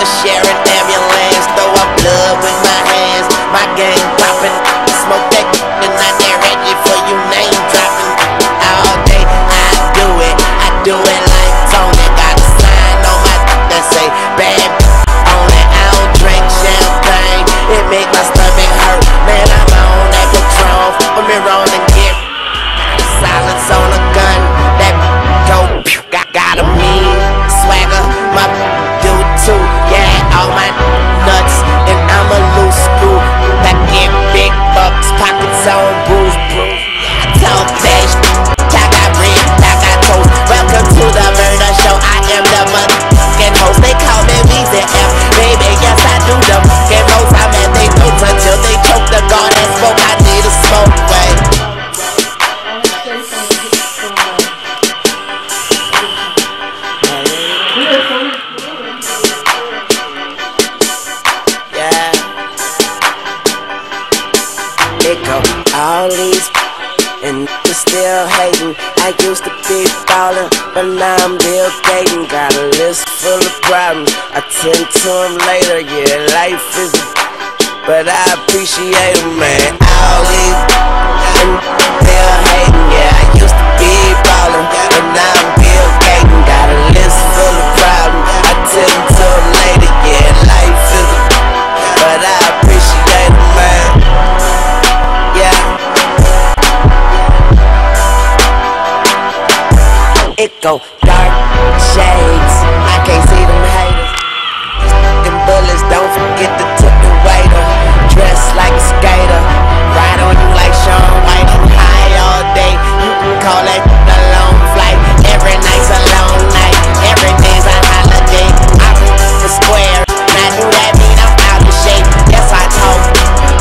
could share an ambulance. Throw up blood with my hands. All these and niggas still hating. I used to be ballin', but now I'm Bill Gaten. Got a list full of problems. I tend to them later. Yeah, life is but I appreciate them, man. All these and go dark shades. I can't see them haters. Them bullets, don't forget to tip the waiter. Dress like a skater. Ride on you like Shaun White. I'm high all day. You can call that a long flight. Every night's a long night. Every day's a holiday. I'm the square. Now do that mean I'm out of shape? Yes, I talk.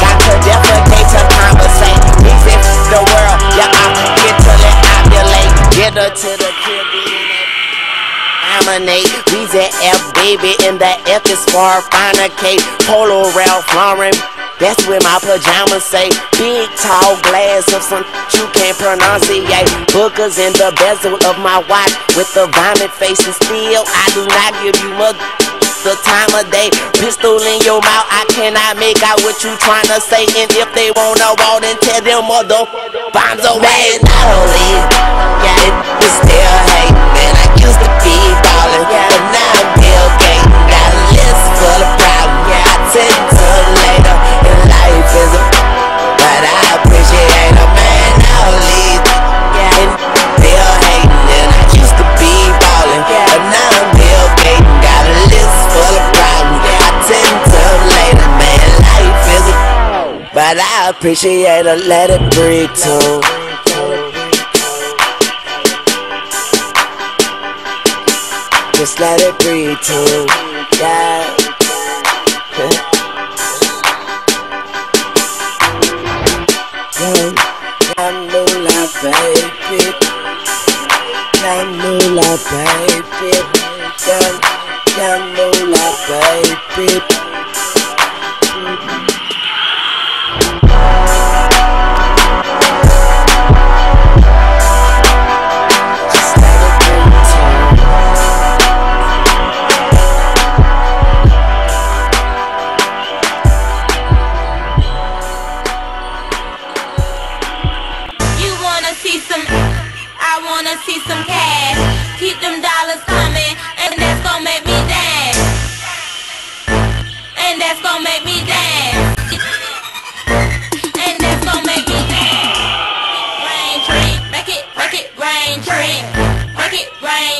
Got to defecate to conversate. F- the world. Yeah, I get till it ovulate. Get her to Dominate, Weezy F baby, and the F is for finer K. Polo Ralph Lauren, that's where my pajamas say. Big tall glass of some you can't pronunciate. Bookers in the bezel of my watch with the vomit face, and still I do not give you mother the time of day. Pistol in your mouth, I cannot make out what you tryna say. And if they wanna walk, then tell them mother bombs away. Not only, yeah, it was still hate. Man, I used to be Appreciate a let it breathe too. Just let it breathe too. Yeah. Young Mula, baby. Young Mula, baby. Young Mula, baby.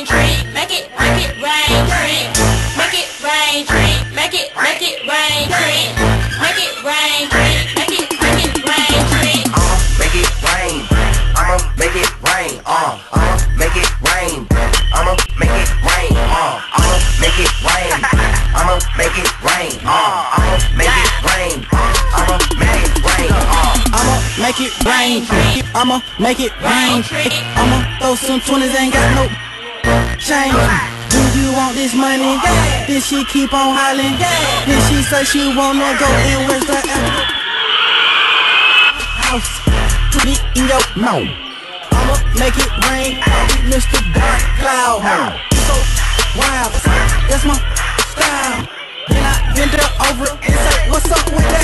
Rain make it, make it rain. Make it rain make it, make it rain. Make it rain make it, make it rain make it rain. Make it rain. Uh, make it rain. Make it rain. Uh, make it rain. Make it rain. Uh, make it rain. Make it rain. Uh. Make it rain. I'ma make it rain. I'ma throw some 20s, ain't got no Change. Do you want this money? Yeah. Then she keep on hollering. Yeah. Then she say she wanna go and where's the house? Put it in your mouth. I'ma make it rain. I'll be Mr. Dark Cloud. So wild. That's my style. Then I bend her over and say, What's up with that?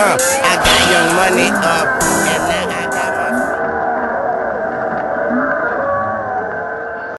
Uh, I got your money up.